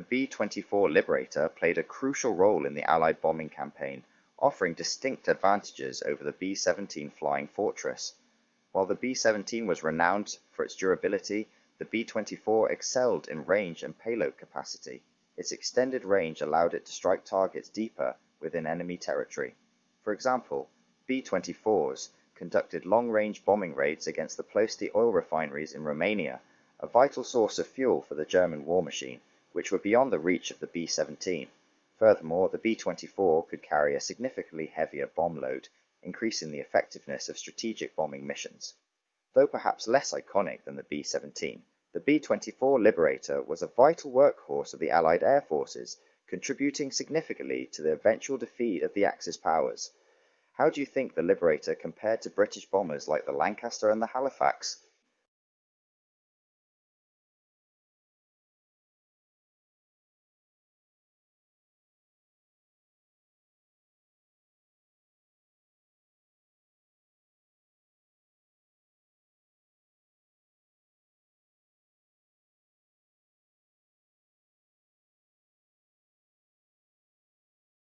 the B-24 Liberator played a crucial role in the Allied bombing campaign, offering distinct advantages over the B-17 Flying Fortress. While the B-17 was renowned for its durability, the B-24 excelled in range and payload capacity. Its extended range allowed it to strike targets deeper within enemy territory. For example, B-24s conducted long-range bombing raids against the Ploiești oil refineries in Romania, a vital source of fuel for the German war machine, which were beyond the reach of the B-17. Furthermore, the B-24 could carry a significantly heavier bomb load, increasing the effectiveness of strategic bombing missions. Though perhaps less iconic than the B-17, the B-24 Liberator was a vital workhorse of the Allied air forces, contributing significantly to the eventual defeat of the Axis powers. How do you think the Liberator compared to British bombers like the Lancaster and the Halifax?